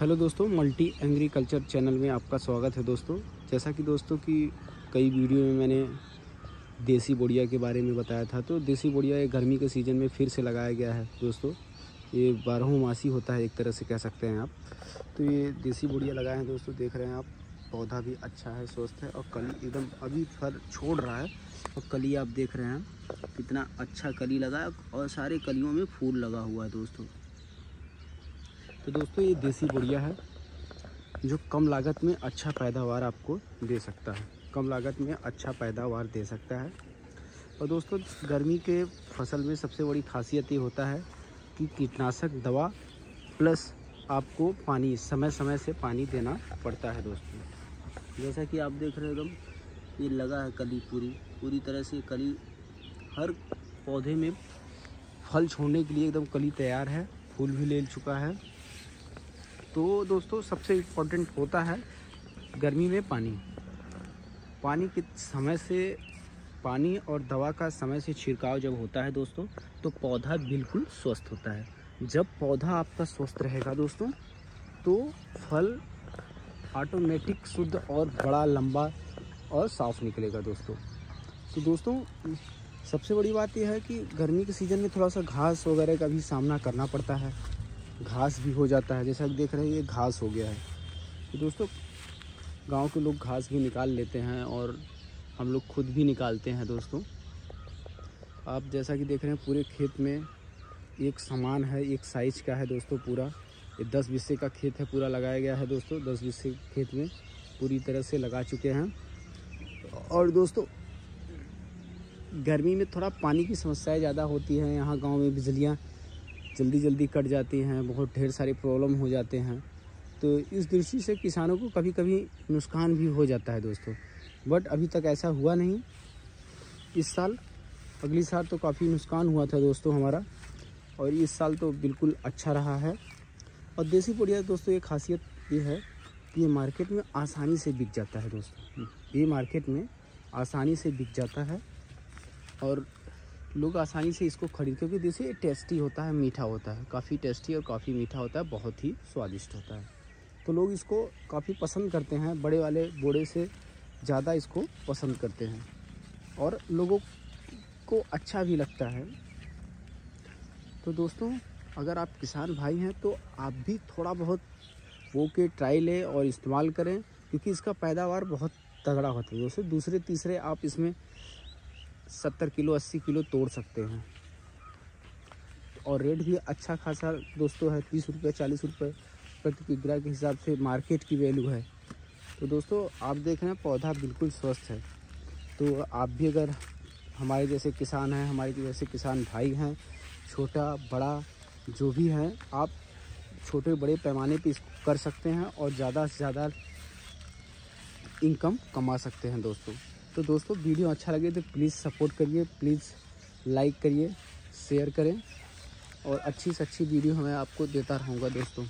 Hello दोस्तों, multi agriculture channel में आपका स्वागत है दोस्तों। जैसा कि दोस्तों की कई वीडियो में मैंने देसी बोड़िया के बारे में बताया था तो देसी बोड़िया ये गर्मी के सीज़न में फिर से लगाया गया है दोस्तों। ये बारहों मासी होता है एक तरह से कह सकते हैं आप। तो ये देसी बोड़िया लगाए हैं दोस्तों, देख रहे हैं आप, पौधा भी अच्छा है, स्वस्थ है और कली एकदम अभी फल छोड़ रहा है और कली आप देख रहे हैं, कितना अच्छा कली लगा है और सारे कलियों में फूल लगा हुआ है दोस्तों। तो दोस्तों, ये देसी बुढ़िया है, जो कम लागत में अच्छा पैदावार आपको दे सकता है। कम लागत में अच्छा पैदावार दे सकता है। और दोस्तों, गर्मी के फ़सल में सबसे बड़ी खासियत ये होता है कि कीटनाशक दवा प्लस आपको पानी समय समय से पानी देना पड़ता है दोस्तों। जैसा कि आप देख रहे हो एकदम, ये लगा है कली पूरी। पूरी तरह से कली, हर पौधे में फल छोड़ने के लिए एकदम कली तैयार है। फूल भी ले चुका है। तो दोस्तों, सबसे इम्पोर्टेंट होता है गर्मी में पानी। पानी के समय से, पानी और दवा का समय से छिड़काव जब होता है दोस्तों तो पौधा बिल्कुल स्वस्थ होता है। जब पौधा आपका स्वस्थ रहेगा दोस्तों तो फल ऑटोमेटिक शुद्ध और बड़ा, लंबा और साफ़ निकलेगा दोस्तों। तो दोस्तों, सबसे बड़ी बात यह है कि गर्मी के सीज़न में थोड़ा सा घास वगैरह का भी सामना करना पड़ता है। घास भी हो जाता है। जैसा कि देख रहे हैं, ये घास हो गया है। तो दोस्तों, गाँव के लोग घास भी निकाल लेते हैं और हम लोग खुद भी निकालते हैं दोस्तों। आप जैसा कि देख रहे हैं, पूरे खेत में एक समान है, एक साइज़ का है दोस्तों पूरा। ये दस बीसे का खेत है, पूरा लगाया गया है दोस्तों। दस बीसे खेत में पूरी तरह से लगा चुके हैं। और दोस्तों, गर्मी में थोड़ा पानी की समस्याएँ ज़्यादा होती हैं। यहाँ गाँव में बिजलियाँ जल्दी जल्दी कट जाती हैं, बहुत ढेर सारे प्रॉब्लम हो जाते हैं। तो इस दृष्टि से किसानों को कभी कभी नुकसान भी हो जाता है दोस्तों। बट अभी तक ऐसा हुआ नहीं। इस साल, अगली साल तो काफ़ी नुकसान हुआ था दोस्तों हमारा। और इस साल तो बिल्कुल अच्छा रहा है। और देसी पुड़िया दोस्तों ये खासियत ये है कि ये मार्केट में आसानी से बिक जाता है दोस्तों। ये मार्केट में आसानी से बिक जाता है। और लोग आसानी से इसको खरीद, क्योंकि जैसे टेस्टी होता है, मीठा होता है। काफ़ी टेस्टी और काफ़ी मीठा होता है, बहुत ही स्वादिष्ट होता है। तो लोग इसको काफ़ी पसंद करते हैं, बड़े वाले बोड़े से ज़्यादा इसको पसंद करते हैं। और लोगों को अच्छा भी लगता है। तो दोस्तों, अगर आप किसान भाई हैं तो आप भी थोड़ा बहुत वो के ट्राई लें और इस्तेमाल करें, क्योंकि इसका पैदावार बहुत तगड़ा होता है। दोस्तों, दूसरे तीसरे आप इसमें सत्तर किलो, अस्सी किलो तोड़ सकते हैं। और रेट भी अच्छा खासा दोस्तों है, तीस रुपये, चालीस रुपये प्रति किग्रा के हिसाब से मार्केट की वैल्यू है। तो दोस्तों, आप देख रहे हैं पौधा बिल्कुल स्वस्थ है। तो आप भी अगर हमारे जैसे किसान हैं, हमारे जैसे किसान भाई हैं, छोटा, बड़ा, जो भी हैं, आप छोटे, बड़े पैमाने इसको कर सकते हैं और ज़्यादा से ज़्यादा इनकम कमा सकते हैं दोस्तों। तो दोस्तों, वीडियो अच्छा लगे तो प्लीज़ सपोर्ट करिए प्लीज़ लाइक करिए शेयर करें और अच्छी से अच्छी वीडियो हमें आपको देता रहूँगा दोस्तों।